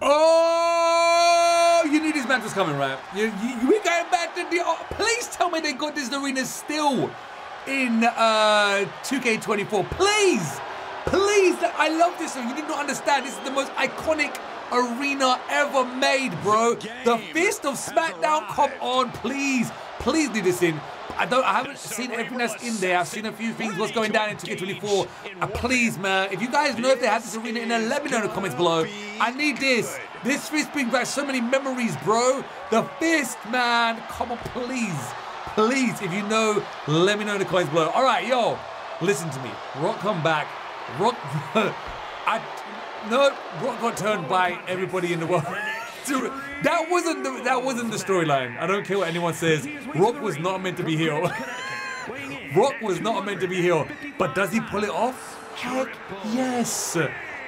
Oh, you knew this match was coming, right? You, you, we going back to the. Oh, please tell me they got this arena still in uh, 2K24. Please, please. I love this. You did not understand. This is the most iconic arena ever made, bro. The Fist of SmackDown. Come on, please, please do this in. I don't. I haven't seen everything that's in there. I've seen a few things. What's going down in 2K24? Uh, please, man. If you guys know if they have this arena in there, let me know in the comments below. I need this. This fist brings back so many memories, bro. The fist, man. Come on, please, please. If you know, let me know in the comments below. All right, yo, listen to me. Rock come back. Rock. I no. Rock got turned by everybody in the world. that wasn't the, that wasn't the storyline. I don't care what anyone says. Rock was not meant to be here. Rock was not meant to be here. But does he pull it off? Heck yes.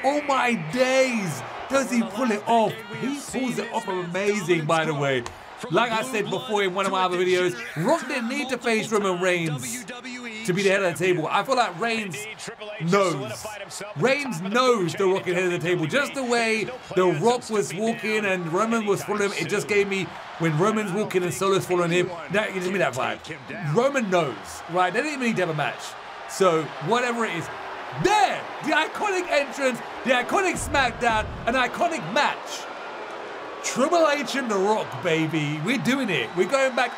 Oh my days. Does he pull it off? He pulls it off amazing, by the way. Like I said before in one of my other videos, Rock didn't need to face Roman Reigns to be the head of the table. I feel like Reigns knows. Reigns knows the Rock is head of the table. Just the way the Rock was walking and Roman was following him, it just gave me, when Roman's walking and Solo's following him, that gives me that vibe. Roman knows, right? They didn't even need to have a match. So, whatever it is, there, the iconic entrance, the iconic SmackDown, an iconic match. Triple H and The Rock, baby. We're doing it. We're going back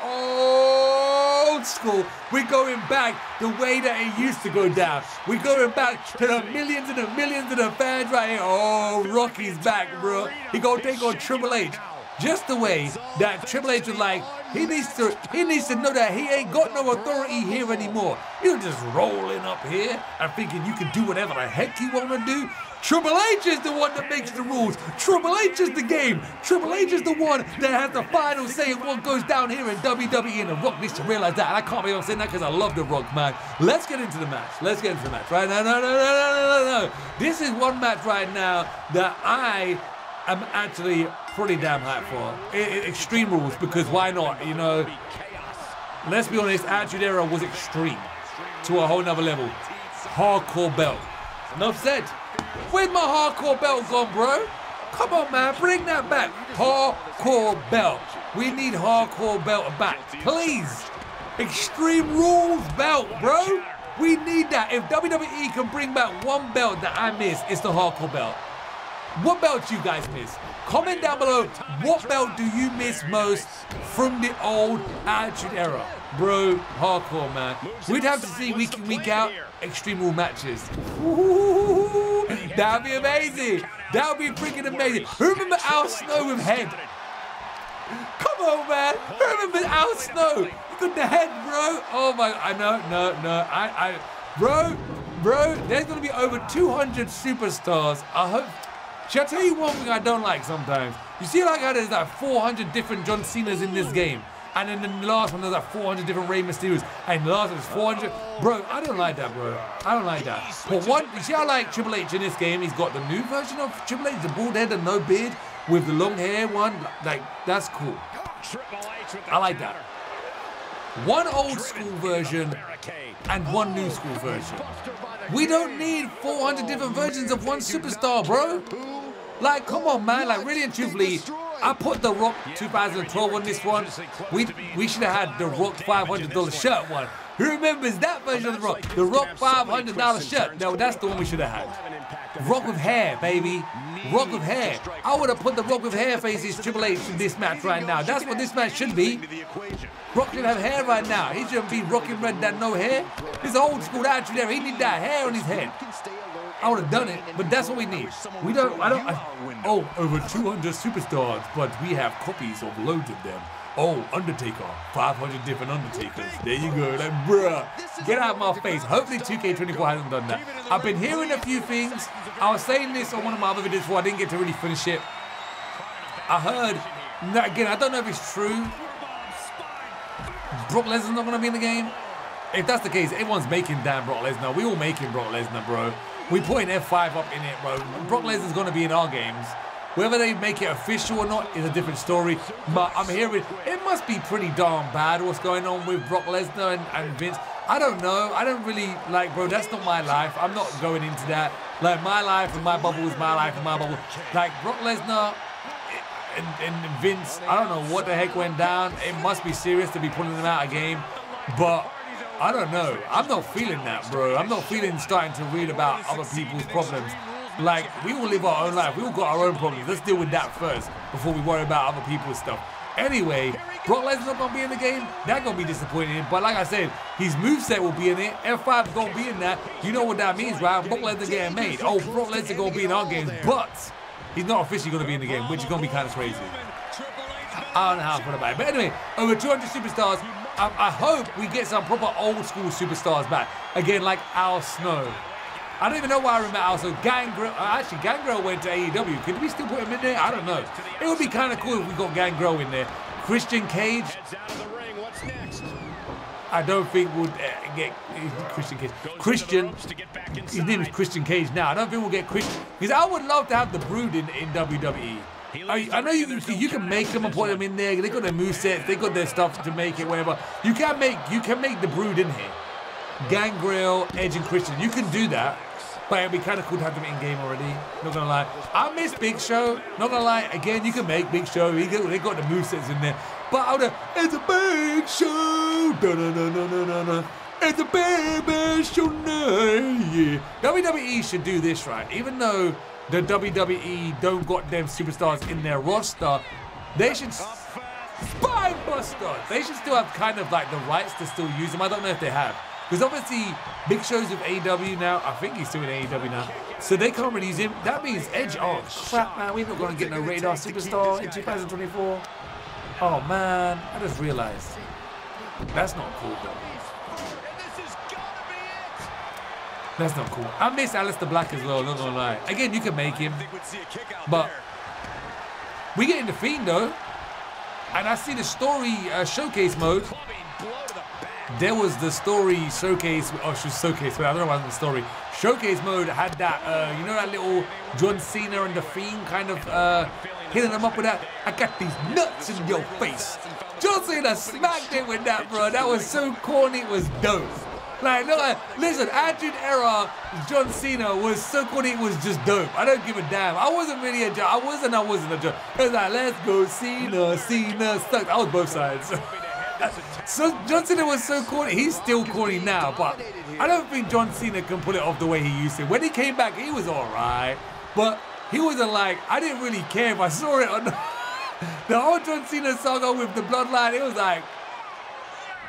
old school. We're going back the way that it used to go down. We're going back to the millions and the millions of the fans right here. Oh, Rocky's back, bro. He gonna take on Triple H. Just the way that Triple H was like, he needs to he needs to know that he ain't got no authority here anymore. You're just rolling up here and thinking you can do whatever the heck you want to do. Triple H is the one that makes the rules. Triple H is the game. Triple H is the one that has the final say in what goes down here in WWE, and The Rock needs to realize that. And I can't believe I'm saying that because I love The Rock, man. Let's get into the match. Let's get into the match. Right no, no, no, no, no, no, no. This is one match right now that I am actually pretty damn hyped for. Extreme Rules, because why not? You know, let's be honest, Attitude Era was extreme to a whole nother level. Hardcore belt. Enough said. Where's my hardcore belt gone, bro? Come on, man, bring that back. Hardcore belt. We need hardcore belt back, please. Extreme Rules belt, bro. We need that. If WWE can bring back one belt that I miss, it's the hardcore belt. What belt you guys miss? Comment down below, what belt do you miss most from the old Attitude Era? Bro, hardcore, man. We'd have to see week in, week out Extreme Rule matches. Ooh, that'd be amazing. That would be freaking amazing. Who remember Al Snow with head? Come on, man. Who remember Al Snow? Look at the head, bro. Oh my, I know, no, no. I, I, bro, bro, there's going to be over 200 superstars. I hope should I tell you one thing I don't like sometimes? You see like how there's like 400 different John Cena's in this game. And then the last one, there's like 400 different Rey Mysterios. And the last one is 400. Bro, I don't like that, bro. I don't like that. But one, you see how like Triple H in this game, he's got the new version of Triple H, the bald head and no beard with the long hair one. Like, that's cool. I like that. One old school version and one new school version. We don't need 400 different versions of one superstar, bro. Like, come on, man. Like, really and truthfully, I put The Rock 2012 on this one. We we should have had The Rock $500 shirt one. Who remembers that version of The Rock? The Rock $500 shirt. No, that's the one we should have had. Rock with hair, baby. Rock with hair. I would have put the Rock with hair faces Triple H in this match right now. That's what this match should be. Rock should have hair right now. He shouldn't be rocking red that no hair. His old school attitude there. He need that hair on his head. I would have done it, but that's what we need. We don't, I don't, I, oh, over 200 superstars, but we have copies of loads of them. Oh, Undertaker, 500 different Undertakers. There you go, like, bruh, get out of my face. Hopefully 2K24 hasn't done that. I've been hearing a few things. I was saying this on one of my other videos before I didn't get to really finish it. I heard, again, I don't know if it's true. Brock Lesnar's not going to be in the game. If that's the case, everyone's making damn Brock Lesnar. We all making Brock Lesnar, bro. We putting F5 up in it, bro. Brock Lesnar's going to be in our games. Whether they make it official or not is a different story. But I'm hearing it must be pretty darn bad what's going on with Brock Lesnar and, and Vince. I don't know. I don't really like, bro. That's not my life. I'm not going into that. Like my life and my bubble is my life and my bubble. Like Brock Lesnar and, and Vince. I don't know what the heck went down. It must be serious to be pulling them out of game. But I don't know. I'm not feeling that, bro. I'm not feeling starting to read about other people's problems. Like, we all live our own life. We all got our own problems. Let's deal with that first before we worry about other people's stuff. Anyway, Brock Lesnar's not gonna be in the game. That gonna be disappointing. But like I said, his moveset will be in it. F5 gonna be in that. You know what that means, right? Brock Lesnar getting made. Oh, Brock Lesnar gonna be in our game, but he's not officially gonna be in the game, which is gonna be kind of crazy. I don't know how I feel about it. But anyway, over 200 superstars. I, I hope we get some proper old school superstars back. Again, like Al Snow. I don't even know why I remember Al Snow. Gangrel, uh, actually, Gangrel went to AEW. Could we still put him in there? I don't know. It would be kind of cool if we got Gangrel in there. Christian Cage. I don't think we'll uh, get Christian Cage. Christian, his name is Christian Cage now. I don't think we'll get Christian. Because I would love to have the Brood in, in WWE. I, I, know you can you can make them and put them in there. They got their move sets, they got their stuff to make it, whatever. You can make you can make the Brood in here. Gangrel, Edge, and Christian. You can do that. But it'd be kind of cool to have them in game already. Not gonna lie. I miss Big Show. Not gonna lie. Again, you can make Big Show. He got, they got the movesets in there. But out of it's a big show. Da, da, da. It's a big, big show. Yeah. WWE should do this right. Even though the WWE don't got them superstars in their roster, they should Spinebuster. They should still have kind of like the rights to still use them. I don't know if they have. Because obviously, Big Show's with AEW now. I think he's still in AEW now. So they can't really use him. That means Edge. Oh, crap, man. We're not going to get no radar superstar in 2024. Oh, man. I just realized. That's not cool, though. That's not cool. I miss Aleister Black as well, not gonna lie. Again, you can make him. But we get in the Fiend, though. And I see the story uh, showcase mode there was the story showcase. Oh, she showcase. But I don't know about the story. Showcase mode had that. Uh, you know that little John Cena and the Fiend kind of uh, hitting them up with that. I got these nuts in your face. John Cena smacked it with that, bro. That was so corny. It was dope. Like, look, uh, listen, Attitude Era John Cena was so corny, it was just dope. I don't give a damn. I wasn't really a joke. I wasn't, I wasn't a joke. It was like, let's go Cena, Cena, sucks. I was both sides. so John Cena was so corny. He's still corny now, but I don't think John Cena can pull it off the way he used to. When he came back, he was all right, but he wasn't like I didn't really care if I saw it or not. the whole John Cena saga with the bloodline, it was like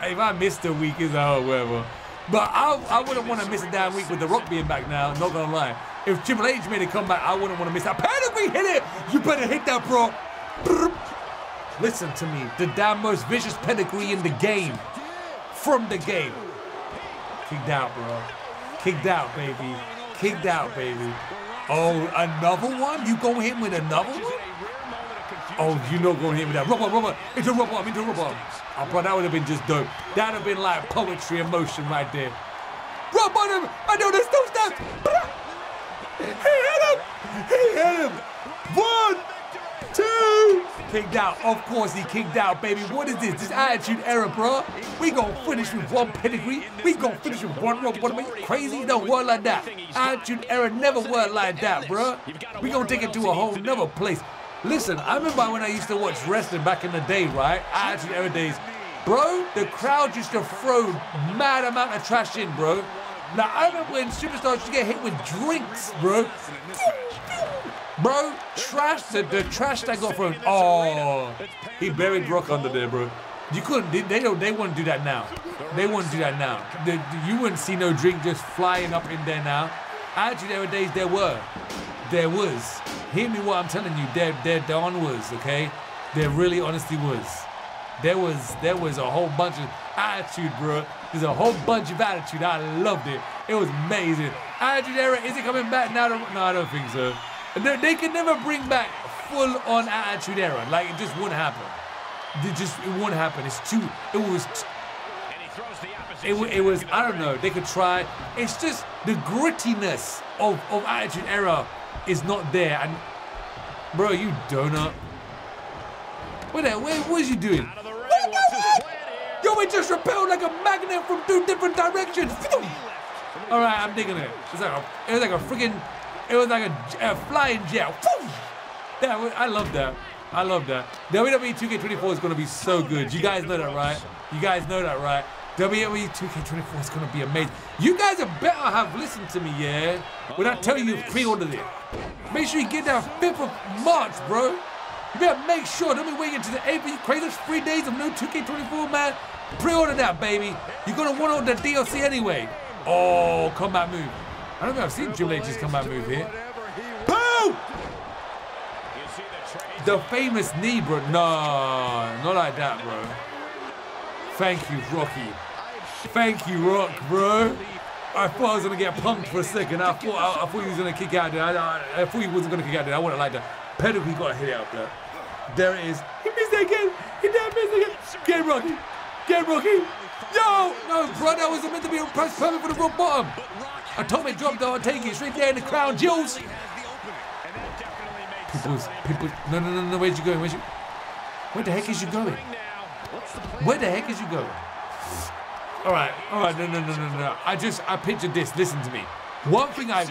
if I missed a week, is oh whatever. But I, I wouldn't want to miss a damn week with The Rock being back now. Not gonna lie. If Triple H made a comeback, I wouldn't want to miss that. Pedigree hit it. You better hit that, bro. Listen to me. The damn most vicious pedigree in the game. From the game. Kicked out, bro. Kicked out, baby. Kicked out, baby. Oh, another one? You gonna hit with another one? Oh, you know gonna hit with that. Rubber, rubber, into rubber, into rubber. Oh, bro, that would have been just dope. That would have been like poetry in motion right there. Rub on! I know there's no steps! He hit him! He hit him! One, two, kicked out. Of course he kicked out, baby. What is this? This attitude era, bro. We gonna finish with one pedigree. We gonna finish with one rope. What am I crazy? Don't work like that. Attitude era never worked like that, bro. We gonna take it to a whole nother place. Listen, I remember when I used to watch wrestling back in the day, right? Attitude era days. Bro, the crowd used to throw mad amount of trash in, bro. Now, I remember when superstars used to get hit with drinks, bro. Bro, trash, the, the trash that got from, oh, he buried Rock under there, bro. You couldn't, they, they don't, they wouldn't do that now. They wouldn't do that now. The, you wouldn't see no drink just flying up in there now. Actually, there were days there were. There was. Hear me what I'm telling you. There, there, there on was, okay? There really honestly was. There was, there was a whole bunch of attitude, bro. There's a whole bunch of attitude. I loved it. It was amazing. Attitude era, is it coming back now? No, I don't think so. They, they can never bring back full on attitude era. Like it just wouldn't happen. It just it wouldn't happen. It's too. It was. It, it was. I don't know. They could try. It's just the grittiness of of attitude era is not there. And bro, you donut. What? Wait, what is you doing? It just repelled like a magnet from two different directions. All right, I'm digging it. Like a, it was like a freaking, it was like a, a flying jet. Yeah, I love that. I love that. WWE 2K24 is going to be so good. You guys know that, right? You guys know that, right? WWE 2K24 is going to be amazing. You guys have better have listened to me, yeah? When I tell you pre-ordered it. Make sure you get that 5th of March, bro. You better make sure. Don't be waiting until the 8th. You crazy? Three days of no 2K24, man. Pre-order that, baby. You're going to want all the DLC anyway. Oh, combat move. I don't think I've seen Triple H's combat move here. Boom! The famous knee, bro. No, not like that, bro. Thank you, Rocky. Thank you, Rock, bro. I thought I was gonna get punked for a second. I thought I, I thought he was gonna kick out there. I, I, I, thought he wasn't gonna kick out there. I wouldn't like that. Pedigree got hit out there. There it is. He missed it again. He did miss again. Get Rocky. Get Rocky. Yo, no, bro, that wasn't meant to be a press permit for the rock bottom. I told him drop down, take it straight there in the crown jewels. People's, people, no, no, no, no, where'd you going? Where'd you, where the heck is you going? Where the heck is you going? All right, all right, no, no, no, no, no. I just, I pictured this. Listen to me. One thing I,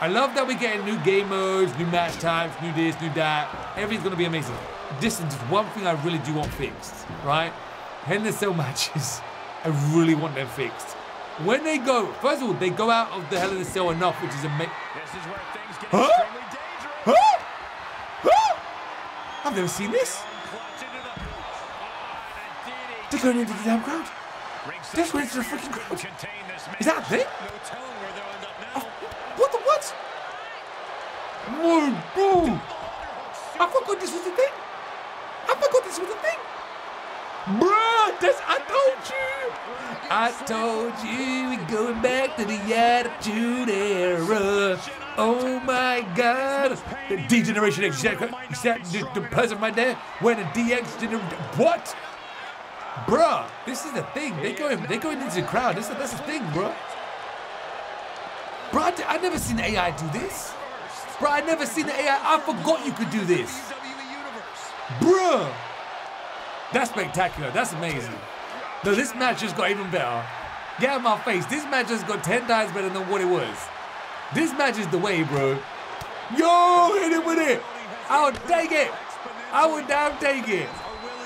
I love that we're getting new game modes, new match types, new this, new that. Everything's gonna be amazing. This is just one thing I really do want fixed, right? Hell in a Cell matches, I really want them fixed. When they go, first of all, they go out of the Hell in a Cell enough, which is amazing. Huh? Huh? Huh? I've never seen this. They're going into the damn crowd. This went into the freaking crowd. Is that a thing? Oh, what the what? Whoa, boom. I forgot this was a thing. I forgot this was a thing. Bruh, that's, I told you. I told you we're going back to the attitude era. Oh my God. The D Generation X, is the, the person right there wearing a DX Generation? What? Bruh, this is the thing. They going, they going into the crowd. This, that's the thing, bruh. Bruh, I, I never seen AI do this. Bruh, I never seen the AI. I forgot you could do this. Bruh. That's spectacular. That's amazing. No, this match just got even better. Get out my face. This match just got 10 times better than what it was. This match is the way, bro. Yo, hit it with it. I'll take it. I would damn take it.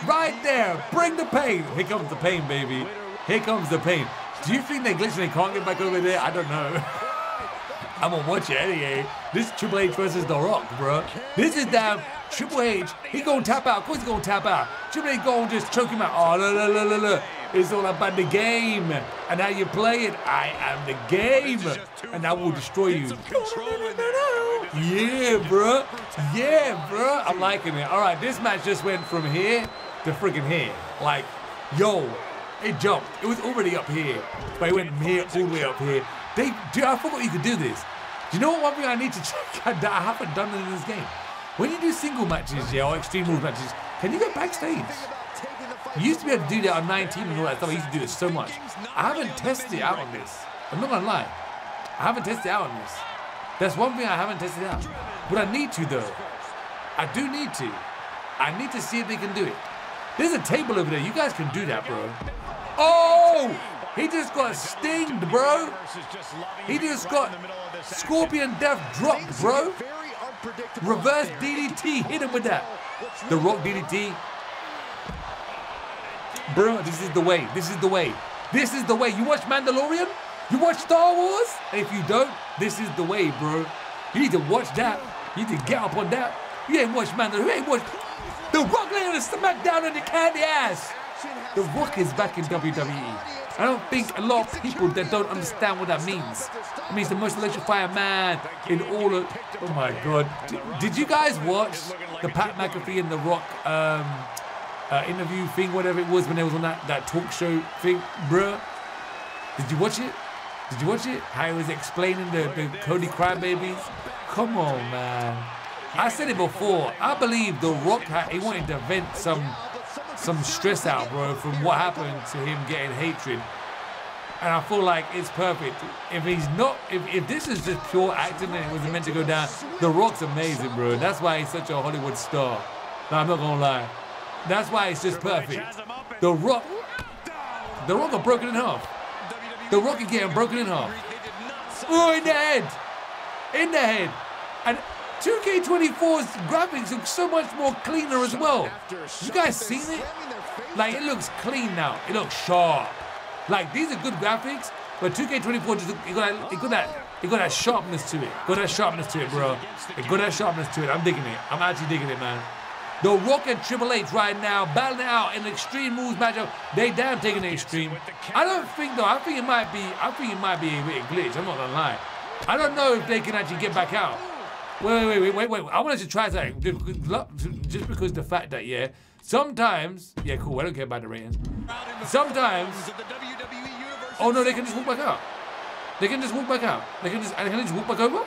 Right there. Bring the pain. Here comes the pain, baby. Here comes the pain. Do you think they glitch and they can't get back over there? I don't know. I'm gonna watch it anyway. This Triple H versus The Rock, bro. This is damn Triple H. He gonna tap out. Of course he gonna tap out. Triple H gonna just choke him out. Oh, look, look, look, look. It's all about the game and how you play it. I am the game, and I will destroy you. Yeah, bro. Yeah, bro. I'm liking it. All right, this match just went from here to freaking here. Like, yo, it jumped. It was already up here, but it went from here all the way up here. They, dude, I forgot you could do this. Do you know what one thing I need to check that I haven't done in this game? When you do single matches, yeah, or extreme rules matches, can you go backstage? You used to be able to do that on 19 and all that stuff. I used to do this so much. I haven't tested it out on this. I'm not gonna lie. I haven't tested it out on this. That's one thing I haven't tested out. But I need to though. I do need to. I need to see if they can do it. There's a table over there. You guys can do that, bro. Oh! He just got stinged, bro. He just got Scorpion Death dropped, bro. Reverse DDT. Hit him with that. The Rock DDT. Bro, this is the way. This is the way. This is the way. You watch Mandalorian? You watch Star Wars? If you don't, this is the way, bro. You need to watch that. You need to get up on that. You ain't watched Mandalorian. You ain't watched The Rock laying smackdown in the candy ass. The Rock is back in WWE. I don't think a lot of people that don't understand what that means. It means the most electrifying man in all of. Oh my God! Did, did you guys watch the Pat McAfee and The Rock um, uh, interview thing, whatever it was, when they was on that, that talk show thing, bruh? Did you watch it? Did you watch it? How he was explaining the, the Cody Crybabies? Come on, man. I said it before. I believe The Rock, he wanted to vent some some stress out, bro, from what happened to him getting hatred. And I feel like it's perfect. If he's not, if, if this is just pure acting and it wasn't meant to go down, The Rock's amazing, bro. That's why he's such a Hollywood star. No, I'm not gonna lie. That's why it's just perfect. The Rock, The Rock got broken in half. The Rock getting broken in half. Oh, in the head. In the head. And 2K24's graphics look so much more cleaner as well. You guys seen it? Like, it looks clean now. It looks sharp. Like, these are good graphics, but 2K24 just, it got, that, it got that, it got that sharpness to it. Got that sharpness to it, bro. It got that sharpness to it. I'm digging it. I'm actually digging it, man. The Rock and Triple H right now battling out in an Extreme Rules matchup. They damn taking the Extreme. I don't think though. I think it might be. I think it might be a bit glitch. I'm not gonna lie. I don't know if they can actually get back out. Wait, wait, wait, wait, wait. I wanted to try something. Just because the fact that yeah, sometimes yeah, cool. I don't care about the ratings. Sometimes. Oh no, they can just walk back out. They can just walk back out. They can just. Can they just walk back over?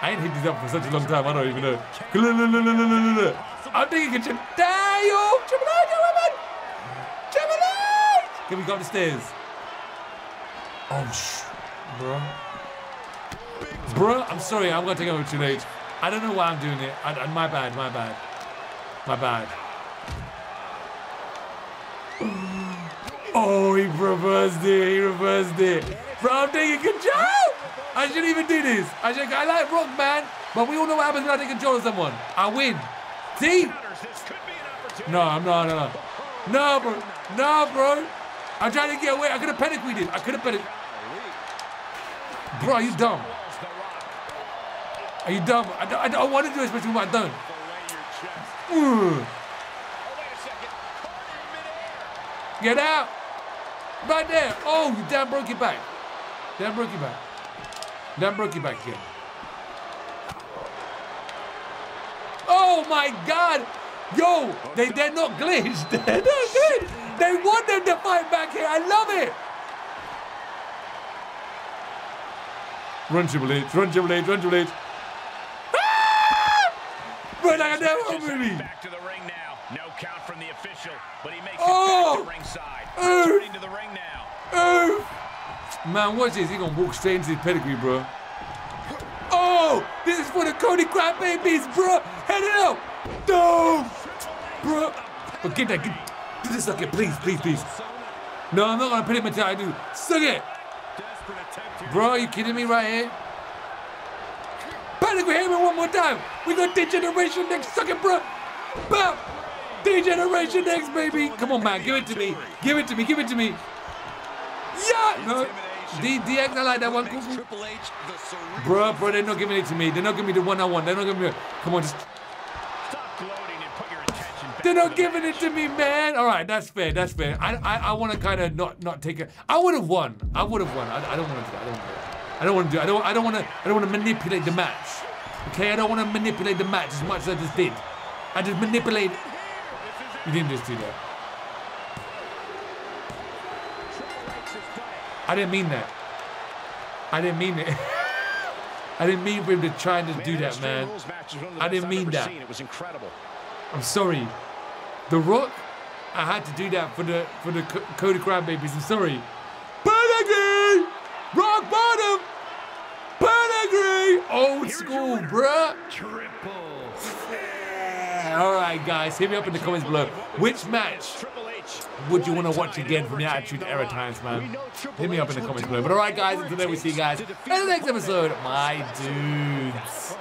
I ain't hit this up for such a long time. I don't even know. I'm thinking, Triple H, woman! Triple H! Can we go up the stairs? Oh, sh... Bro. Bro, I'm sorry, I'm gonna take over too late. I don't know why I'm doing it. I, I, my bad, my bad. My bad. Oh, he reversed it, he reversed it. Bro, I'm taking control! I shouldn't even do this. I should, I like Rock, man, but we all know what happens when I take control of someone. I win. See? No, I'm not, no, no. No, bro. No, bro. I'm trying to get away. I could have panic weeded. I could have panic. Bro, are you dumb? Are you dumb? I don't, I don't want to do this, when I don't. Get out. Right there. Oh, you damn broke your back. Damn broke your back. Damn broke your back again. Oh my God! Yo, they, they're not glitched. They're not glitched. They want them to fight back here. I love it. Run, Triple H. Run, Triple H. Run, Triple H. Ah! Run like a devil movie. Back to the ring now. No count from the official, but he makes oh. it back to ringside. Uh. Returning to the ring now. Uh. Man, watch this. He gonna walk straight into his pedigree, bro. Oh, this is for the Cody Crab babies, bro. Head it out. No, bro. But get that. Get, get this suck it, please, please, please. No, I'm not gonna put it until I do. Suck it. Bro, are you kidding me right here? Pedigree Heyman one more time. We got Degeneration next. Suck it, bro. Bam. D-Generation X, baby. Come on, man. Give it to me. Give it to me. Give it to me. Yeah. No. D DX, I like that one. Bro, bro, they're not giving it to me. They're not giving me the one on one. They're not giving me. Come on, just. They're not giving it to me, man. All right, that's fair. That's fair. I I, I want to kind of not not take it. I would have won. I would have won. I, I don't want to do that. I don't want to do. That. I don't. I don't want to. I don't want to manipulate the match. Okay, I don't want to manipulate the match as much as I just did. I just manipulate. You didn't just do that. I didn't mean that. I didn't mean it. I didn't mean for him to try and do that, man. I didn't mean that. It was incredible. I'm sorry. The Rock, I had to do that for the for the Cody Crab babies. I'm sorry. Pedigree! Rock bottom! Pedigree! Old school, bruh. Triple. All right, guys, hit me up in the comments below. Which match would you want to watch again from the Attitude Era times, man? Hit me up in the comments below. But all right, guys, until then, we see you guys in the next episode, my dudes.